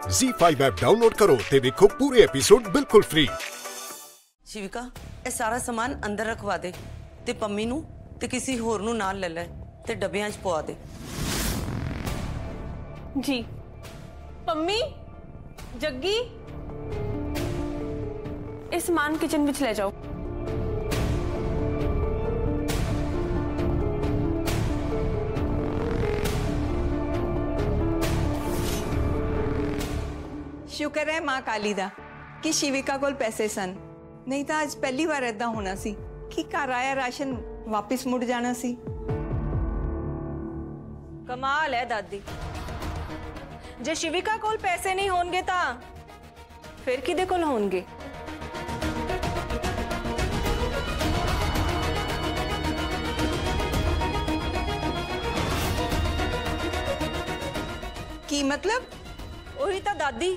Z5 app download ਕਰੋ ਤੇ ਦੇਖੋ ਪੂਰੇ ਐਪੀਸੋਡ ਬਿਲਕੁਲ ਫ੍ਰੀ ਸ਼ਿਵਿਕਾ ਇਹ ਸਾਰਾ ਸਮਾਨ ਅੰਦਰ ਰਖਵਾ ਦੇ ਤੇ ਪੰਮੀ ਨੂੰ ਤੇ ਕਿਸੇ ਹੋਰ ਨੂੰ ਨਾਲ ਲੈ ਲੈ ਤੇ ਡੱਬਿਆਂ 'ਚ ਪਵਾ ਦੇ ਜੀ ਪੰਮੀ ਜੱਗੀ ਇਹ ਸਮਾਨ ਕਿਚਨ ਵਿੱਚ ਲੈ ਜਾਓ ਸ਼ੁਕਰ ਹੈ ਮਾਂ ਕਾਲੀ ਦਾ ਕਿ ਸ਼ਿਵਿਕਾ ਕੋਲ ਪੈਸੇ ਸਨ ਨਹੀਂ ਤਾਂ ਅੱਜ ਪਹਿਲੀ ਵਾਰ ਏਦਾਂ ਹੋਣਾ ਸੀ ਕਿ ਘਰ ਆਇਆ ਰਾਸ਼ਨ ਵਾਪਿਸ ਮੁੜ ਜਾਣਾ ਸੀ ਕਮਾਲ ਹੈ ਦਾਦੀ ਜੇ ਸ਼ਿਵਿਕਾ ਕੋਲ ਪੈਸੇ ਨਹੀਂ ਹੋਣਗੇ ਤਾਂ ਫਿਰ ਕਿਹਦੇ ਕੋਲ ਹੋਣਗੇ ਕੀ ਮਤਲਬ ਉਹੀ ਤਾਂ ਦਾਦੀ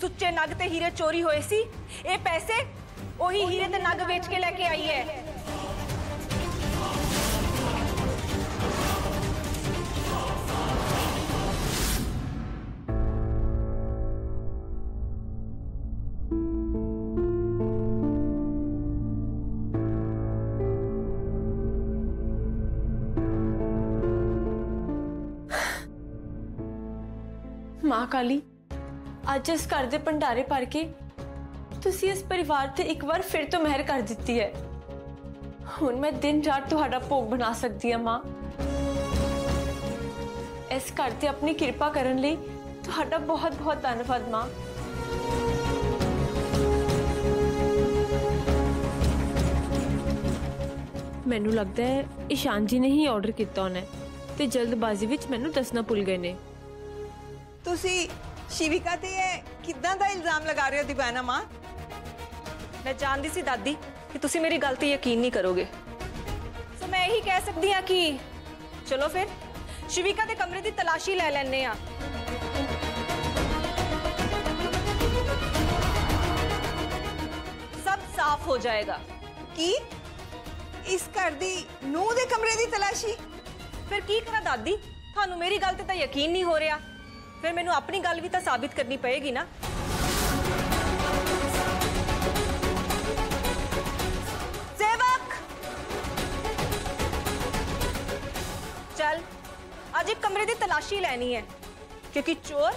ਸੁੱਚੇ ਨਗ ਤੇ ਹੀਰੇ ਚੋਰੀ ਹੋਏ ਸੀ ਇਹ ਪੈਸੇ ਉਹੀ ਹੀਰੇ ਤੇ ਨਗ ਵੇਚ ਕੇ ਲੈ ਕੇ ਆਈ ਹੈ ਮਾਂ ਕਾਲੀ ਅੱਜ ਇਸ ਘਰ ਦੇ ਭੰਡਾਰੇ ਭਰ ਕੇ ਤੁਸੀਂ ਇਸ ਪਰਿਵਾਰ ਤੇ ਇੱਕ ਵਾਰ ਫਿਰ ਤੋਂ ਮਿਹਰ ਕਰ ਦਿੱਤੀ ਹੈ ਹੁਣ ਮੈਂ ਦਿਨ ਰਾਤ ਤੁਹਾਡਾ ਭੋਗ ਬਣਾ ਸਕਦੀ ਹਾਂ ਮਾਂ ਇਸ ਘਰ ਤੇ ਆਪਣੀ ਕਿਰਪਾ ਕਰਨ ਲਈ ਤੁਹਾਡਾ ਬਹੁਤ ਬਹੁਤ ਧੰਨਵਾਦ ਮਾਂ ਮੈਨੂੰ ਲੱਗਦਾ ਹੈ ਇਸ਼ਾਨ ਜੀ ਨੇ ਹੀ ਆਰਡਰ ਕੀਤਾ ਉਹਨੇ ਤੇ ਜਲਦਬਾਜ਼ੀ ਵਿੱਚ ਮੈਨੂੰ ਦੱਸਣਾ ਭੁੱਲ ਗਏ ਨੇ ਤੁਸੀਂ ਸ਼ਿਵਿਕਾ ਤੇ ਇਹ ਕਿੱਦਾਂ ਦਾ ਇਲਜ਼ਾਮ ਲਗਾ ਰਹੇ ਹੋ ਦੀਵਾਨਾ ਮਾਂ ਮੈਂ ਜਾਣਦੀ ਸੀ ਦਾਦੀ ਕਿ ਤੁਸੀਂ ਮੇਰੀ ਗੱਲ ਤੇ ਯਕੀਨ ਨਹੀਂ ਕਰੋਗੇ ਸੋ ਮੈਂ ਇਹੀ ਕਹਿ ਸਕਦੀ ਹਾਂ ਕਿ ਚਲੋ ਫਿਰ ਸ਼ਿਵਿਕਾ ਦੇ ਕਮਰੇ ਦੀ ਤਲਾਸ਼ੀ ਲੈ ਲੈਣੇ ਆ ਸਭ ਸਾਫ਼ ਹੋ ਜਾਏਗਾ ਕੀ ਇਸ ਘਰ ਦੀ ਨੂੰਹ ਦੇ ਕਮਰੇ ਦੀ ਤਲਾਸ਼ੀ ਫਿਰ ਕੀ ਕਰਾਂ ਦਾਦੀ ਤੁਹਾਨੂੰ ਮੇਰੀ ਗੱਲ ਤੇ ਤਾਂ ਯਕੀਨ ਨਹੀਂ ਹੋ ਰਿਹਾ ਫਿਰ ਮੈਨੂੰ ਆਪਣੀ ਗੱਲ ਵੀ ਤਾਂ ਸਾਬਿਤ ਕਰਨੀ ਪਏਗੀ ਨਾ ਸੇਵਕ ਚੱਲ ਅੱਜ ਇੱਕ ਕਮਰੇ ਦੀ ਤਲਾਸ਼ੀ ਲੈਣੀ ਹੈ ਕਿਉਂਕਿ ਚੋਰ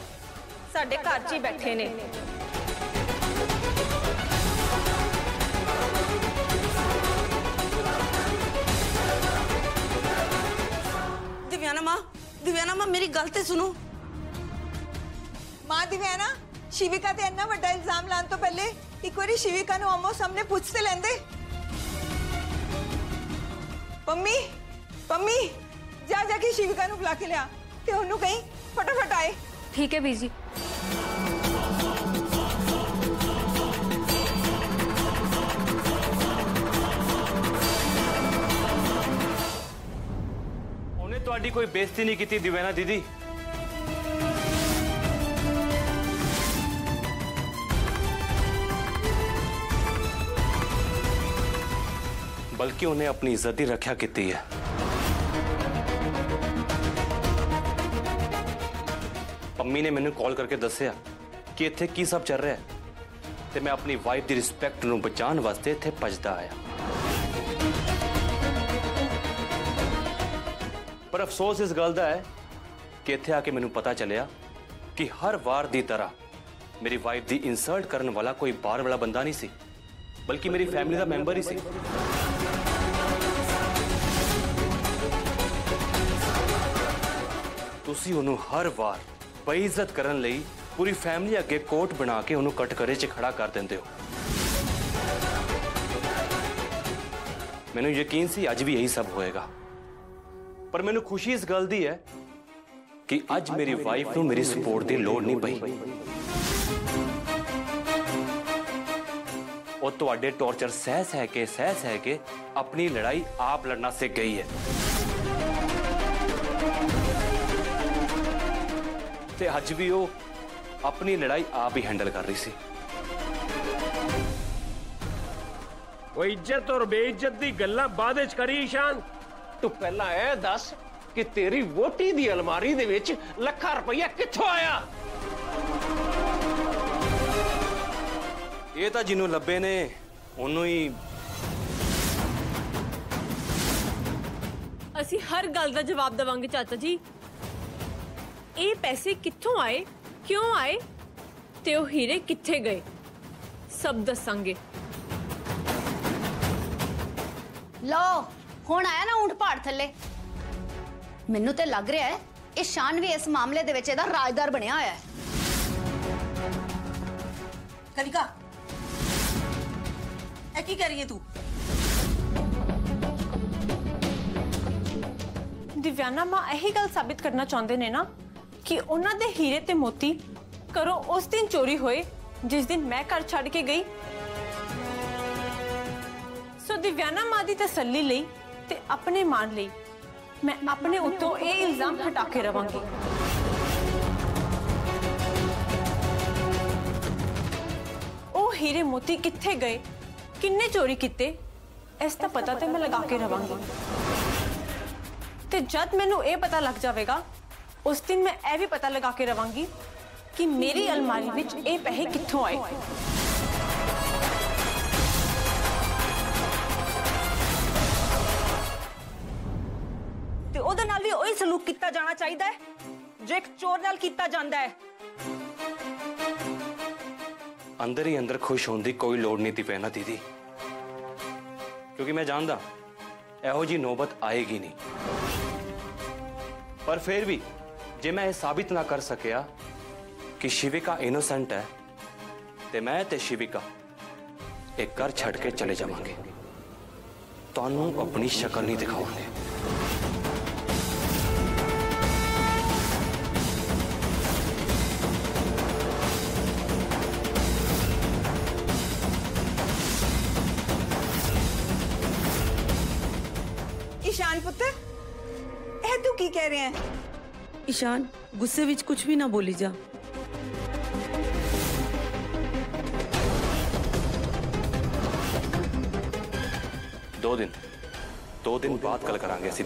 ਸਾਡੇ ਘਰ 'ਚ ਹੀ ਬੈਠੇ ਨੇ ਦਿਵਿਆਨਾ ਮਾਂ ਦਿਵਿਆਨਾ ਮਾਂ ਮੇਰੀ ਗੱਲ ਤੇ ਸੁਣੋ ਮਾਂ ਦੀਵਾਨਾ ਸ਼ਿਵਿਕਾ ਤੇ ਇੰਨਾ ਵੱਡਾ ਇਲਜ਼ਾਮ ਲਾਉਣ ਤੋਂ ਪਹਿਲੇ ਇੱਕ ਵਾਰੀ ਸ਼ਿਵਿਕਾ ਨੂੰ ਆਮੋ ਸਾਹਮਣੇ ਪੁੱਛ ਤੇ ਲੈਂਦੇ ਪੰਮੀ ਪੰਮੀ ਜਾ ਜਾ ਕੇ ਸ਼ਿਵਿਕਾ ਨੂੰ ਬੁਲਾ ਕੇ ਲਿਆ ਤੇ ਉਹਨੂੰ ਕਹੀਂ ਫਟਾਫਟ ਆਏ ਠੀਕ ਹੈ ਬੀਜੀ ਉਹਨੇ ਤੁਹਾਡੀ ਕੋਈ ਬੇਇੱਜ਼ਤੀ ਨਹੀਂ ਕੀਤੀ ਦਿਵੈਨਾ ਦੀਦੀ ਬਲਕਿ ਉਹਨੇ ਆਪਣੀ ਇੱਜ਼ਤ ਦੀ ਰੱਖਿਆ ਕੀਤੀ ਹੈ ਪੰਮੀ ਨੇ ਮੈਨੂੰ ਕਾਲ ਕਰਕੇ ਦੱਸਿਆ ਕਿ ਇੱਥੇ ਕੀ ਸਭ ਚੱਲ ਰਿਹਾ ਹੈ ਤੇ ਮੈਂ ਆਪਣੀ ਵਾਈਫ ਦੀ ਰਿਸਪੈਕਟ ਨੂੰ ਬਚਾਉਣ ਵਾਸਤੇ ਇੱਥੇ ਭੱਜਦਾ ਆਇਆ ਪਰ ਅਫਸੋਸ ਇਸ ਗੱਲ ਦਾ ਹੈ ਕਿ ਇੱਥੇ ਆ ਕੇ ਮੈਨੂੰ ਪਤਾ ਚੱਲਿਆ ਕਿ ਹਰ ਵਾਰ ਦੀ ਤਰ੍ਹਾਂ ਮੇਰੀ ਵਾਈਫ ਦੀ ਇਨਸਲਟ ਕਰਨ ਵਾਲਾ ਕੋਈ ਬਾਹਰ ਵਾਲਾ ਬੰਦਾ ਨਹੀਂ ਸੀ ਬਲਕਿ ਮੇਰੀ ਫੈਮਿਲੀ ਦਾ ਮੈਂਬਰ ਹੀ ਸੀ ਤੁਸੀਂ ਉਹਨੂੰ ਹਰ ਵਾਰ ਬੇਇੱਜ਼ਤ ਕਰਨ ਲਈ ਪੂਰੀ ਫੈਮਿਲੀ ਅੱਗੇ ਕੋਟ ਬਣਾ ਕੇ ਉਹਨੂੰ ਕਟਕਰੇ 'ਚ ਖੜਾ ਕਰ ਦਿੰਦੇ ਹੋ ਮੈਨੂੰ ਯਕੀਨ ਸੀ ਅੱਜ ਵੀ ਇਹੀ ਸਭ ਹੋਏਗਾ ਪਰ ਮੈਨੂੰ ਖੁਸ਼ੀ ਇਸ ਗੱਲ ਦੀ ਹੈ ਕਿ ਅੱਜ ਮੇਰੀ ਵਾਈਫ ਨੂੰ ਮੇਰੀ ਸਪੋਰਟ ਦੀ ਲੋੜ ਨਹੀਂ ਪਈ ਉਹ ਤੁਹਾਡੇ ਟੌਰਚਰ ਸਹਿ ਸਹਿ ਕੇ ਸਹਿ ਸਹਿ ਕੇ ਆਪਣੀ ਲੜਾਈ ਆਪ ਲੜਨਾ ਸਿੱਖ ਗਈ ਹੈ ਤੇ ਅੱਜ ਵੀ ਉਹ ਆਪਣੀ ਲੜਾਈ ਆਪ ਹੀ ਹੈਂਡਲ ਕਰ ਰਹੀ ਸੀ ਉਹ ਇੱਜ਼ਤ ਔਰ ਬੇਇੱਜ਼ਤ ਦੀ ਗੱਲਾਂ ਬਾਅਦ ਵਿੱਚ ਕਰੀ ਈਸ਼ਾਨ ਤੂੰ ਪਹਿਲਾਂ ਇਹ ਦੱਸ ਕਿ ਤੇਰੀ ਵੋਟੀ ਦੀ ਅਲਮਾਰੀ ਦੇ ਵਿੱਚ ਲੱਖਾਂ ਰੁਪਈਆ ਕਿੱਥੋਂ ਆਇਆ ਇਹ ਤਾਂ ਜਿਹਨੂੰ ਲੱਭੇ ਨੇ ਉਹਨੂੰ ਹੀ ਅਸੀਂ ਹਰ ਗੱਲ ਦਾ ਜਵਾਬ ਦੇਵਾਂਗੇ ਚਾਚਾ ਜੀ ਇਹ ਪੈਸੇ ਕਿੱਥੋਂ ਆਏ ਕਿਉਂ ਆਏ ਤੇ ਉਹ ਹੀਰੇ ਕਿੱਥੇ ਗਏ ਸਭ ਦੱਸਾਂਗੇ ਲੋ ਹੁਣ ਆਇਆ ਨਾ ਊਂਠ ਪਹਾੜ ਥੱਲੇ ਮੈਨੂੰ ਤੇ ਲੱਗ ਰਿਹਾ ਹੈ ਇਹ ਸ਼ਾਨ ਵੀ ਇਸ ਮਾਮਲੇ ਦੇ ਵਿੱਚ ਇਹਦਾ ਰਾਜਦਾਰ ਬਣਿਆ ਹੋਇਆ ਹੈ ਕਨਿਕਾ ਇਹ ਕੀ ਕਰ ਰਹੀ ਹੈ ਤੂੰ ਦਿਵਿਆਨਾ ਮਾਂ ਇਹੀ ਗੱਲ ਸਾਬਿਤ ਕਰਨਾ ਚਾਹੁੰਦੇ ਨੇ ਨਾ ਕਿ ਉਹਨਾਂ ਦੇ ਹੀਰੇ ਤੇ ਮੋਤੀ ਕਰੋ ਉਸ ਦਿਨ ਚੋਰੀ ਹੋਏ ਜਿਸ ਦਿਨ ਮੈਂ ਘਰ ਛੱਡ ਕੇ ਗਈ ਸੋ ਦਿਵਿਆਨਾ ਮਾਂ ਦੀ ਤਸੱਲੀ ਲਈ ਤੇ ਆਪਣੇ ਮਾਨ ਲਈ ਮੈਂ ਆਪਣੇ ਉੱਤੋਂ ਇਹ ਇਲਜ਼ਾਮ ਹਟਾ ਕੇ ਰਵਾਂਗੀ ਉਹ ਹੀਰੇ ਮੋਤੀ ਕਿੱਥੇ ਗਏ ਕਿੰਨੇ ਚੋਰੀ ਕੀਤੇ ਇਸ ਦਾ ਪਤਾ ਤੇ ਮੈਂ ਲਗਾ ਕੇ ਰਵਾਂਗੀ ਤੇ ਜਦ ਮੈਨੂੰ ਇਹ ਪਤਾ ਲੱਗ ਜਾਵੇਗਾ ਉਸ ਦਿਨ ਮੈਂ ਇਹ ਵੀ ਪਤਾ ਲਗਾ ਕੇ ਰਵਾਂਗੀ ਕਿ ਮੇਰੀ ਅਲਮਾਰੀ ਵਿੱਚ ਇਹ ਪੈਸੇ ਕਿੱਥੋਂ ਆਏ ਤੇ ਉਹਦੇ ਨਾਲ ਵੀ ਉਹੀ ਸਲੂਕ ਕੀਤਾ ਜਾਣਾ ਚਾਹੀਦਾ ਹੈ ਜੋ ਇੱਕ ਚੋਰ ਨਾਲ ਕੀਤਾ ਜਾਂਦਾ ਹੈ ਅੰਦਰ ਹੀ ਅੰਦਰ ਖੁਸ਼ ਹੋਣ ਦੀ ਕੋਈ ਲੋੜ ਨਹੀਂ ਤੀ ਪੈਣਾ ਦੀਦੀ ਕਿਉਂਕਿ ਮੈਂ ਜਾਣਦਾ ਇਹੋ ਜੀ ਨੌਬਤ ਆਏਗੀ ਨਹੀਂ ਪਰ ਫਿਰ ਵੀ ਜੇ ਮੈਂ ਇਹ ਸਾਬਿਤ ਨਾ ਕਰ ਸਕਿਆ ਕਿ ਸ਼ਿਵਿਕਾ ਇਨੋਸੈਂਟ ਹੈ ਤੇ ਮੈਂ ਤੇ ਸ਼ਿਵਿਕਾ ਇਹ ਘਰ ਛੱਡ ਕੇ ਚਲੇ ਜਾਵਾਂਗੇ ਤੁਹਾਨੂੰ ਆਪਣੀ ਸ਼ਕਲ ਨਹੀਂ ਦਿਖਾਵਾਂਗੇ ਈਸ਼ਾਨ ਪੁੱਤਰ ਇਹ ਤੂੰ ਕੀ ਕਹਿ ਰਿਹਾ ਹੈ ਈਸ਼ਾਨ ਗੁੱਸੇ ਵਿੱਚ ਕੁਝ ਵੀ ਨਾ ਬੋਲੀ ਜਾ ਦੋ ਦਿਨ ਦੋ ਦਿਨ ਬਾਅਦ ਗੱਲ ਕਰਾਂਗੇ ਅਸੀਂ